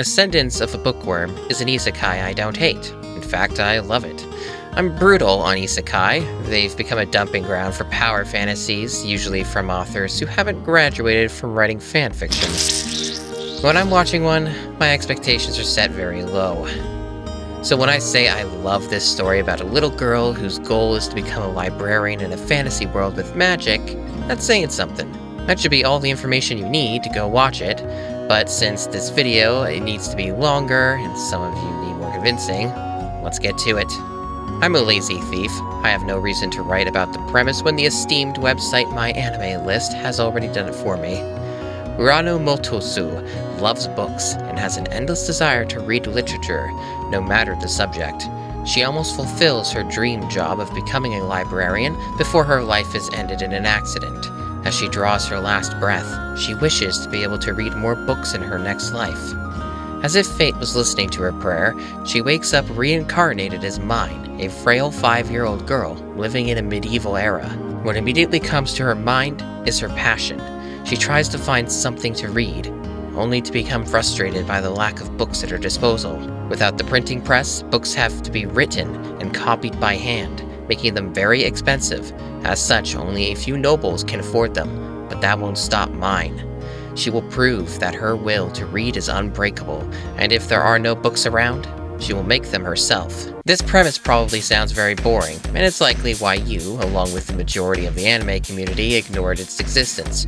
Ascendance of a Bookworm is an isekai I don't hate. In fact, I love it. I'm brutal on isekai. They've become a dumping ground for power fantasies, usually from authors who haven't graduated from writing fanfiction. When I'm watching one, my expectations are set very low. So when I say I love this story about a little girl whose goal is to become a librarian in a fantasy world with magic, that's saying something. That should be all the information you need to go watch it, but since this video it needs to be longer and some of you need more convincing, let's get to it. I'm a lazy thief. I have no reason to write about the premise when the esteemed website MyAnimeList has already done it for me. Urano Motosu loves books and has an endless desire to read literature, no matter the subject. She almost fulfills her dream job of becoming a librarian before her life is ended in an accident. As she draws her last breath, she wishes to be able to read more books in her next life. As if fate was listening to her prayer, she wakes up reincarnated as Mine, a frail five-year-old girl living in a medieval era. What immediately comes to her mind is her passion. She tries to find something to read, only to become frustrated by the lack of books at her disposal. Without the printing press, books have to be written and copied by hand, making them very expensive. As such, only a few nobles can afford them, but that won't stop Mine. She will prove that her will to read is unbreakable, and if there are no books around, she will make them herself. This premise probably sounds very boring, and it's likely why you, along with the majority of the anime community, ignored its existence.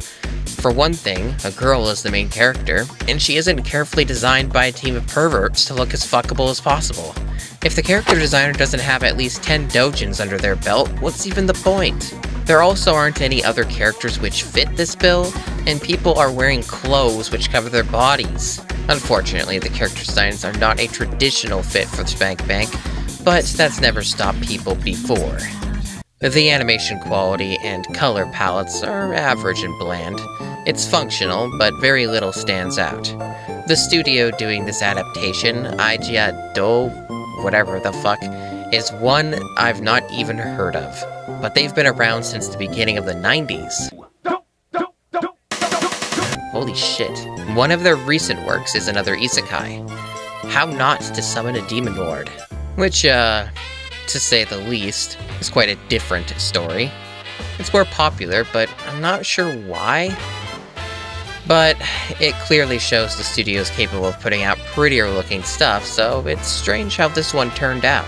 For one thing, a girl is the main character, and she isn't carefully designed by a team of perverts to look as fuckable as possible. If the character designer doesn't have at least 10 dojins under their belt, what's even the point? There also aren't any other characters which fit this bill, and people are wearing clothes which cover their bodies. Unfortunately, the character designs are not a traditional fit for Spank Bank, but that's never stopped people before. The animation quality and color palettes are average and bland. It's functional, but very little stands out. The studio doing this adaptation, Ajia-do, whatever the fuck, is one I've not even heard of. But they've been around since the beginning of the 90s. Holy shit. One of their recent works is another isekai. How not to summon a demon lord. Which, uh, to say the least, is quite a different story. It's more popular, but I'm not sure why. But it clearly shows the studio is capable of putting out prettier looking stuff, so it's strange how this one turned out.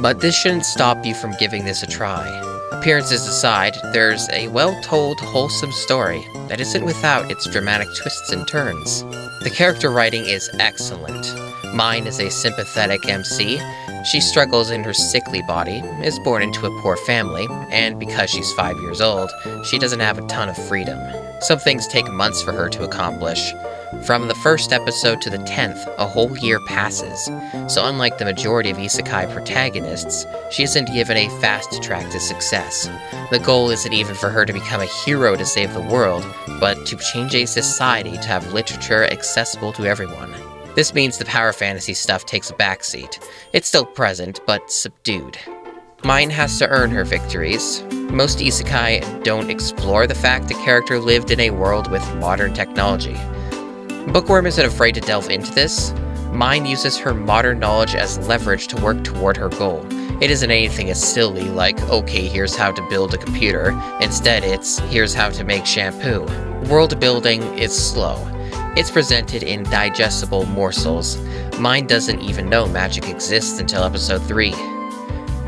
But this shouldn't stop you from giving this a try. Appearances aside, there's a well-told, wholesome story that isn't without its dramatic twists and turns. The character writing is excellent. Mine is a sympathetic MC. She struggles in her sickly body, is born into a poor family, and because she's five years old, she doesn't have a ton of freedom. Some things take months for her to accomplish. From the first episode to the 10th, a whole year passes, so unlike the majority of isekai protagonists, she isn't given a fast track to success. The goal isn't even for her to become a hero to save the world, but to change a society to have literature accessible to everyone. This means the power fantasy stuff takes a backseat. It's still present, but subdued. Mine has to earn her victories. Most isekai don't explore the fact the character lived in a world with modern technology. Bookworm isn't afraid to delve into this. Mine uses her modern knowledge as leverage to work toward her goal. It isn't anything as silly like, okay, here's how to build a computer. Instead, it's, here's how to make shampoo. World building is slow. It's presented in digestible morsels. Mine doesn't even know magic exists until episode 3.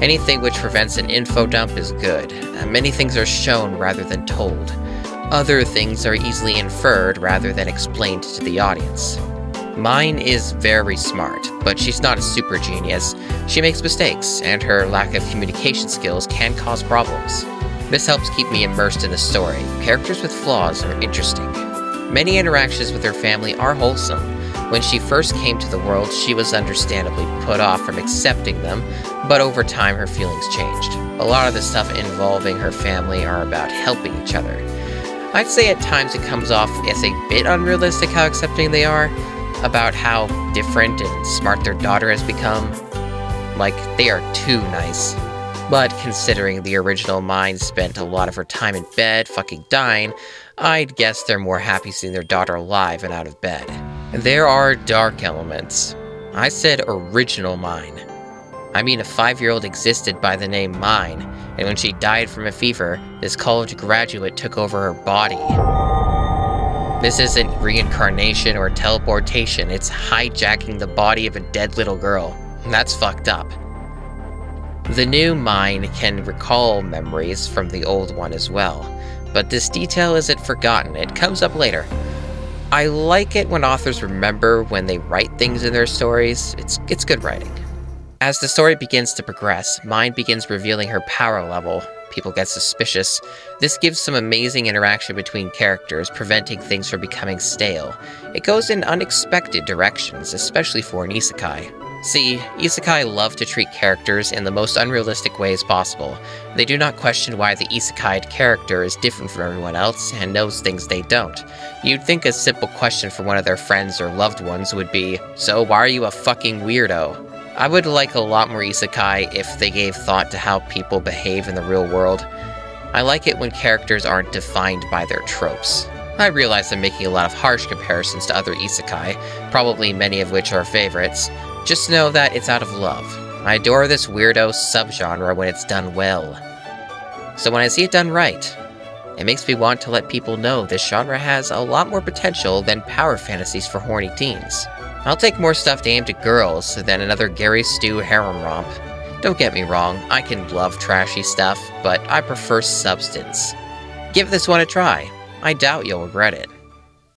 Anything which prevents an info dump is good. Uh, many things are shown rather than told. Other things are easily inferred rather than explained to the audience. Mine is very smart, but she's not a super genius. She makes mistakes, and her lack of communication skills can cause problems. This helps keep me immersed in the story. Characters with flaws are interesting. Many interactions with her family are wholesome. When she first came to the world, she was understandably put off from accepting them, but over time her feelings changed. A lot of the stuff involving her family are about helping each other. I'd say at times it comes off as a bit unrealistic how accepting they are, about how different and smart their daughter has become. Like, they are too nice. But considering the original Mine spent a lot of her time in bed fucking dying, I'd guess they're more happy seeing their daughter alive and out of bed. There are dark elements. I said original mine. I mean, a five year old existed by the name Mine, and when she died from a fever, this college graduate took over her body. This isn't reincarnation or teleportation, it's hijacking the body of a dead little girl. That's fucked up. The new Mine can recall memories from the old one as well, but this detail isn't forgotten, it comes up later. I like it when authors remember when they write things in their stories, it's, it's good writing. As the story begins to progress, Mine begins revealing her power level. People get suspicious. This gives some amazing interaction between characters, preventing things from becoming stale. It goes in unexpected directions, especially for an isekai. See, isekai love to treat characters in the most unrealistic ways possible. They do not question why the isekai character is different from everyone else and knows things they don't. You'd think a simple question from one of their friends or loved ones would be, So why are you a fucking weirdo? I would like a lot more isekai if they gave thought to how people behave in the real world. I like it when characters aren't defined by their tropes. I realize I'm making a lot of harsh comparisons to other isekai, probably many of which are favorites. Just know that it's out of love. I adore this weirdo subgenre when it's done well. So when I see it done right, it makes me want to let people know this genre has a lot more potential than power fantasies for horny teens. I'll take more stuff aimed at girls than another Gary Stu harem romp. Don't get me wrong, I can love trashy stuff, but I prefer substance. Give this one a try. I doubt you'll regret it.